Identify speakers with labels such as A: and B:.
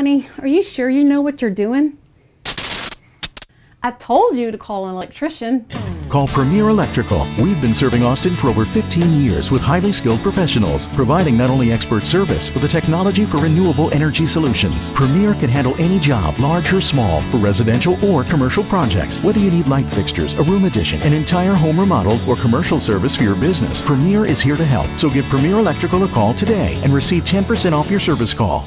A: Honey, are you sure you know what you're doing? I told you to call an electrician.
B: Call Premier Electrical. We've been serving Austin for over 15 years with highly skilled professionals, providing not only expert service, but the technology for renewable energy solutions. Premier can handle any job, large or small, for residential or commercial projects. Whether you need light fixtures, a room addition, an entire home remodel, or commercial service for your business, Premier is here to help. So give Premier Electrical a call today and receive 10% off your service call.